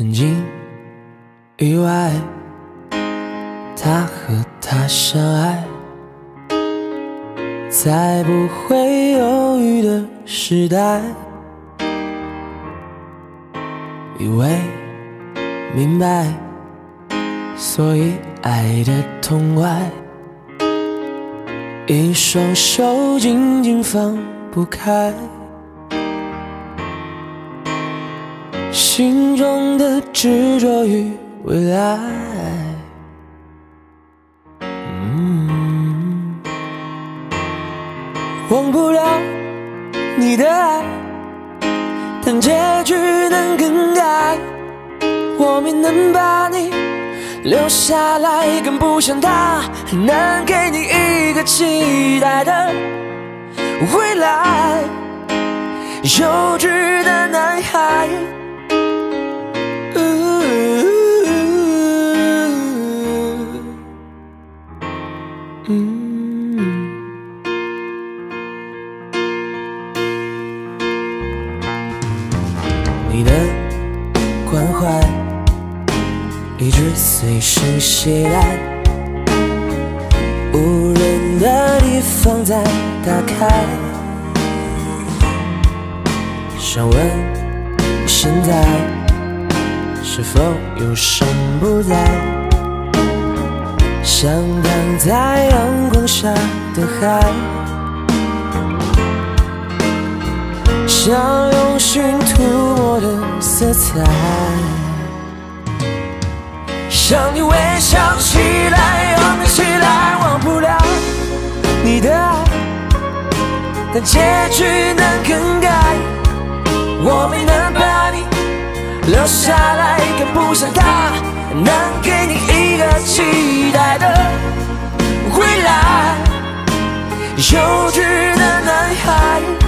曾经意外，他和她相爱，在不会犹豫的时代，以为明白，所以爱的痛快，一双手紧紧放不开。心中的执着与未来，忘不了你的爱，但结局能更改，我没能把你留下来，更不像他能给你一个期待的未来，幼稚的男孩。你的关怀一直随身携带，无人的地方再打开，想问现在是否有生不在？像躺在阳光下的海，像用心涂抹的色彩，向你微笑起来，拥抱起来，忘不了你的爱，但结局能更改，我没能把你留下来，更不像他能给你一个期待的未来，幼稚的男孩。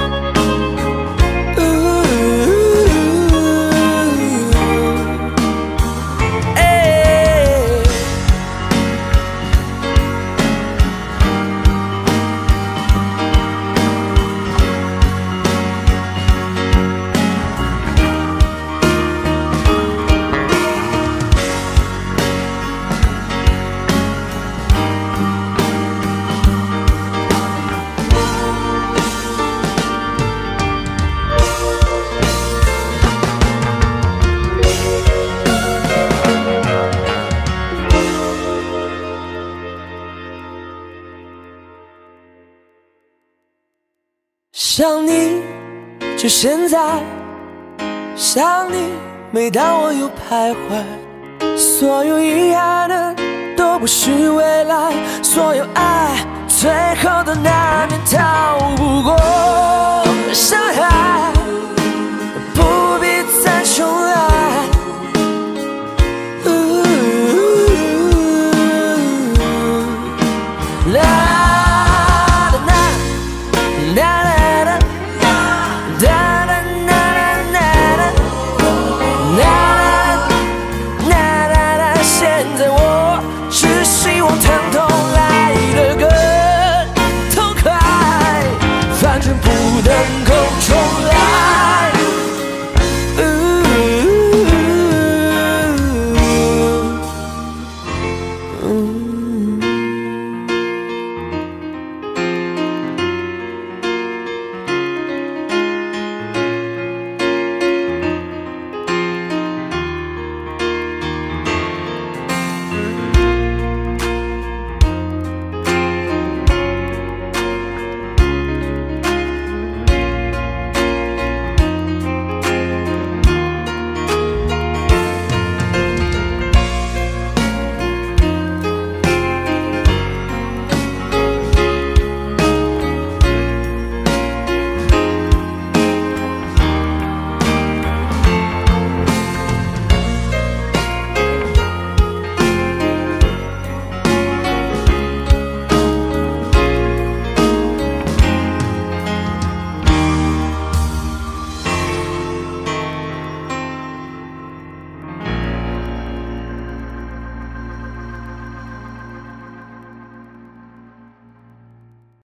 想你，就现在，想你，每当我又徘徊，所有遗憾的都不是未来，所有爱最后都难免逃不过伤害。